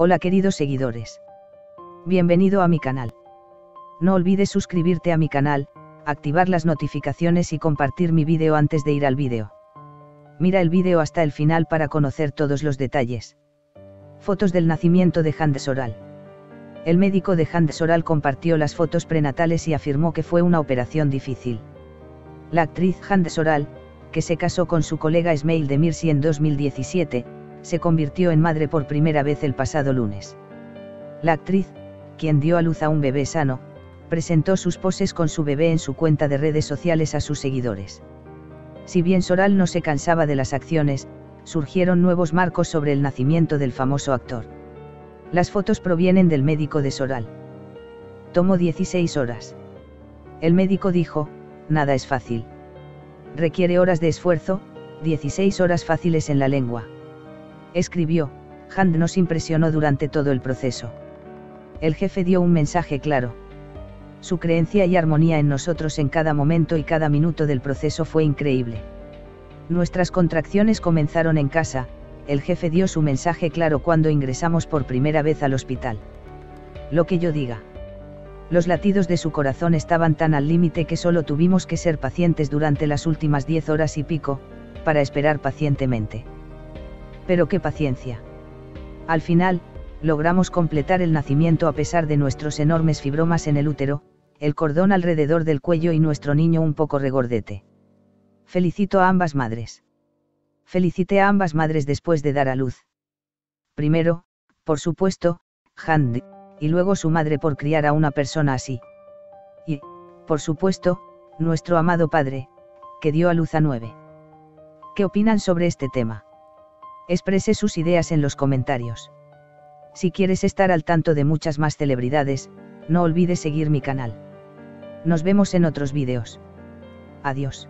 Hola queridos seguidores. Bienvenido a mi canal. No olvides suscribirte a mi canal, activar las notificaciones y compartir mi vídeo antes de ir al vídeo. Mira el vídeo hasta el final para conocer todos los detalles. Fotos del nacimiento de Hand Soral. El médico de Hand Soral compartió las fotos prenatales y afirmó que fue una operación difícil. La actriz Hand Soral, que se casó con su colega Ismail Demirsi en 2017, se convirtió en madre por primera vez el pasado lunes. La actriz, quien dio a luz a un bebé sano, presentó sus poses con su bebé en su cuenta de redes sociales a sus seguidores. Si bien Soral no se cansaba de las acciones, surgieron nuevos marcos sobre el nacimiento del famoso actor. Las fotos provienen del médico de Soral. Tomó 16 horas. El médico dijo, nada es fácil. Requiere horas de esfuerzo, 16 horas fáciles en la lengua escribió, Hand nos impresionó durante todo el proceso. El jefe dio un mensaje claro. Su creencia y armonía en nosotros en cada momento y cada minuto del proceso fue increíble. Nuestras contracciones comenzaron en casa, el jefe dio su mensaje claro cuando ingresamos por primera vez al hospital. Lo que yo diga. Los latidos de su corazón estaban tan al límite que solo tuvimos que ser pacientes durante las últimas diez horas y pico, para esperar pacientemente. Pero qué paciencia. Al final, logramos completar el nacimiento a pesar de nuestros enormes fibromas en el útero, el cordón alrededor del cuello y nuestro niño un poco regordete. Felicito a ambas madres. Felicité a ambas madres después de dar a luz. Primero, por supuesto, Hand, y luego su madre por criar a una persona así. Y, por supuesto, nuestro amado padre, que dio a luz a nueve. ¿Qué opinan sobre este tema? Exprese sus ideas en los comentarios. Si quieres estar al tanto de muchas más celebridades, no olvides seguir mi canal. Nos vemos en otros vídeos. Adiós.